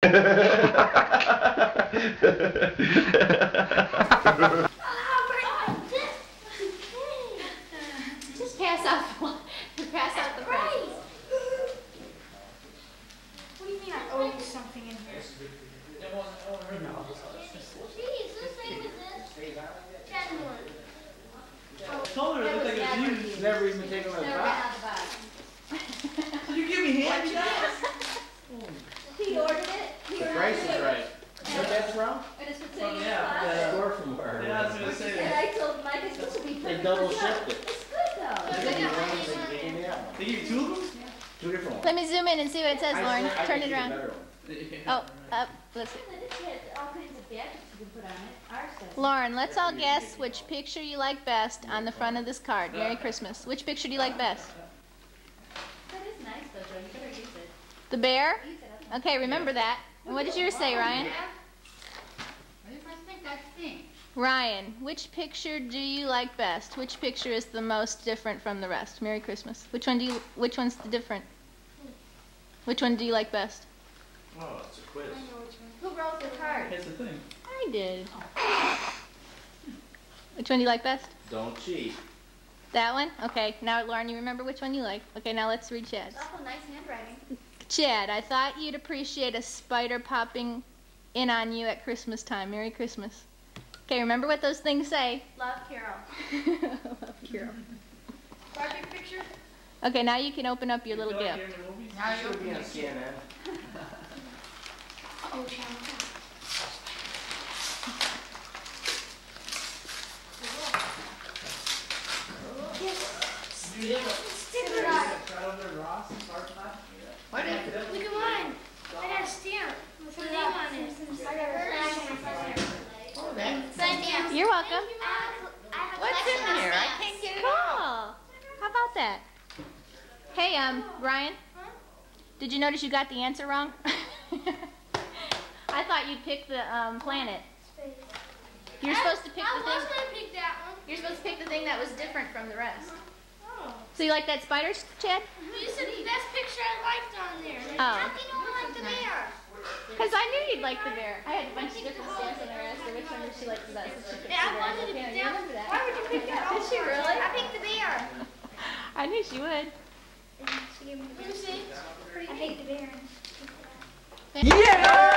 Just pass out the. Pass out the prize. What do you mean I owe you something in here? Jeez, whose name is this? Kenmore. told her it looked like used. Never even taken my Never box. got out the box. You give me hand me that? He ordered it. He The price it. is right. What that's from? And it's been Well, sitting in the yeah, closet. yeah. Store from where? Yeah, I was gonna say And that. I told Mike, it's supposed to be They perfect. double for Joe." shipped it. It's good though. They gave me one, they gave me that one. They give you two of them? Two different ones. Let me zoom in and see what it says, I Lauren. swear I Turn can it keep a around. better one. Oh, up. Uh, let's see. all kinds of gadgets you can put on it. Ours does. Lauren, let's all guess which picture you like best on the front of this card. Merry Christmas. Which picture do you like best? That is nice though, Joe. You better use it. The bear? Use it. Okay, remember that. And what did yours say, oh, Ryan? I think that's pink. Ryan, which picture do you like best? Which picture is the most different from the rest? Merry Christmas. Which one do you which one's the different? Which one do you like best? Oh, it's a quiz. Who wrote the card? Here's the thing. I did. Which one do you like best? Don't cheat. That one? Okay. Now, Lauren, you remember which one you like. Okay, now let's read Chad's. It's awful nice handwriting. Chad, I thought you'd appreciate a spider popping in on you at Christmas time. Merry Christmas. Okay, remember what those things say. Love Carol. Love Carol. Project picture? Okay, now you can open up your little You like gift. hearing the movies? Now Should oh, you be on CNN. Oh, channel. Sticker on. Right Ross and Mark Platt? What is it? Look at mine. I got a stamp with a name on it. I got a stamp. Oh, that. You're welcome. What's in there? I can't get it Cool. out. How about that? Hey, um, Ryan. Did you notice you got the answer wrong? I thought you'd pick the um, planet. You're supposed to pick I the was thing. gonna pick that one. You're supposed to pick the thing that was different from the rest. Oh. So you like that spider, Chad? You said the best picture I liked on there. Oh. How can you not like the bear? Because I knew you'd like the bear. I had a bunch of different stamps on her asked her which one did she like the best. and she Yeah, I wanted to Okay, pick I that. Why would you pick that? Did she really? I picked the bear. I knew she would. She gave me Let me see. I hate the bear. Yeah!